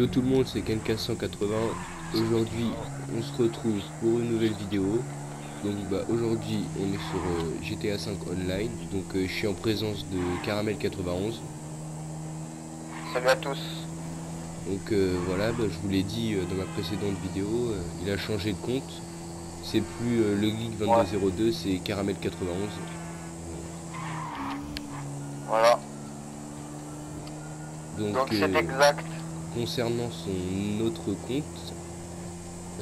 Yo tout le monde, c'est Kenka180. Aujourd'hui, on se retrouve pour une nouvelle vidéo. Donc bah aujourd'hui, on est sur euh, GTA 5 Online. Donc euh, je suis en présence de Caramel 91. Salut à tous. Donc euh, voilà, bah, je vous l'ai dit dans ma précédente vidéo, il a changé de compte. C'est plus le Geek 2202, c'est Caramel 91. Voilà. Donc c'est exact concernant son autre compte,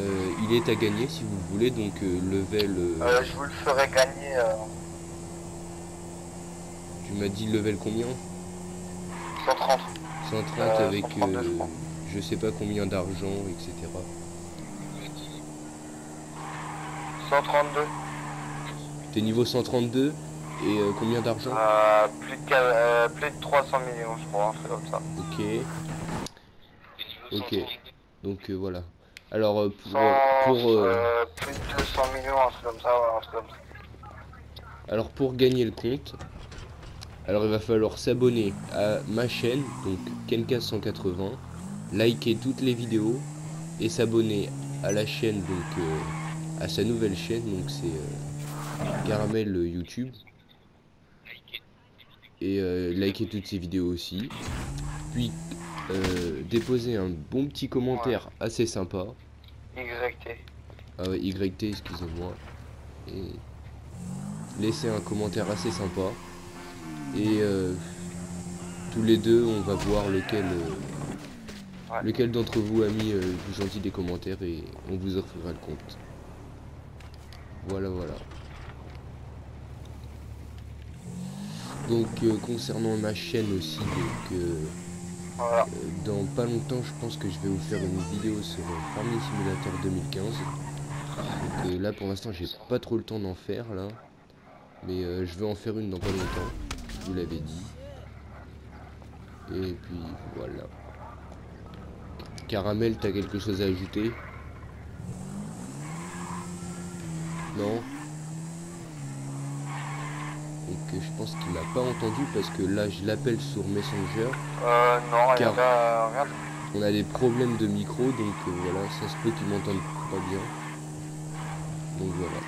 euh, il est à gagner si vous voulez, donc euh, level... Euh, je vous le ferai gagner... Tu m'as dit level combien? 130. 130 avec je, sais pas combien d'argent, etc. 132. T'es niveau 132 et combien d'argent? Plus, de, plus de 300 millions je crois, un comme ça. Ok. Ok. Donc euh, voilà. Alors euh, pour, pour euh, plus de 200 millions, un truc comme ça, un truc comme ça. Alors pour gagner le compte, alors il va falloir s'abonner à ma chaîne, donc Kenka180, liker toutes les vidéos et s'abonner à la chaîne, donc à sa nouvelle chaîne, donc c'est Caramel YouTube. Et liker toutes ses vidéos aussi. Puis euh, déposer un bon petit commentaire assez sympa. YT. Ah ouais, YT, excusez-moi. Et laisser un commentaire assez sympa. Et euh, tous les deux, on va voir lequel, euh, lequel d'entre vous a mis plus gentil des commentaires et on vous offrira le compte. Voilà, voilà. Donc concernant ma chaîne aussi, donc dans pas longtemps, je pense que je vais vous faire une vidéo sur Farming Simulator 2015. Donc euh, là, pour l'instant, j'ai pas trop le temps d'en faire là. Mais euh, je vais en faire une dans pas longtemps. Je vous l'avais dit. Et puis voilà. Caramel, t'as quelque chose à ajouter? Non? Donc je pense qu'il m'a pas entendu parce que là je l'appelle sur Messenger. Euh non, car rien, On a des problèmes de micro donc euh, voilà, ça se peut qu'il m'entende pas bien. Donc voilà.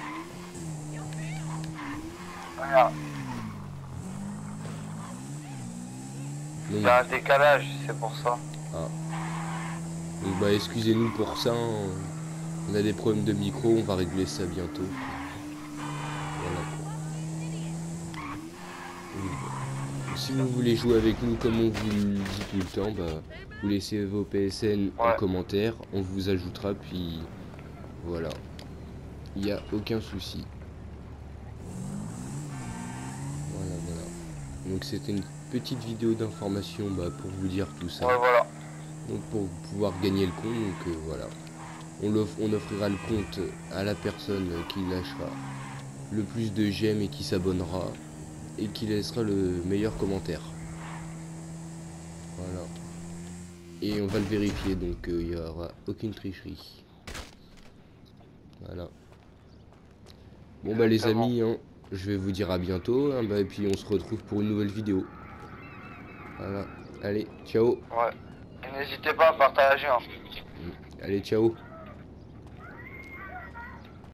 Il y a un décalage, c'est pour ça. Ah. Donc bah excusez-nous pour ça. Hein. On a des problèmes de micro, on va régler ça bientôt. Si vous voulez jouer avec nous comme on vous le dit tout le temps, bah, vous laissez vos PSN en commentaire, on vous ajoutera, puis voilà. Il n'y a aucun souci. Voilà, voilà. Donc c'était une petite vidéo d'information bah, pour vous dire tout ça. voilà. Donc pour pouvoir gagner le compte, donc euh, voilà. On, on offrira le compte à la personne qui lâchera le plus de j'aime et qui s'abonnera et qui laissera le meilleur commentaire. Voilà. Et on va le vérifier, donc euh, il n'y aura aucune tricherie. Voilà. Bon bah les amis, hein, je vais vous dire à bientôt, hein, bah, et puis on se retrouve pour une nouvelle vidéo. Voilà. Allez, ciao. Ouais. N'hésitez pas à partager. Hein. Allez, ciao.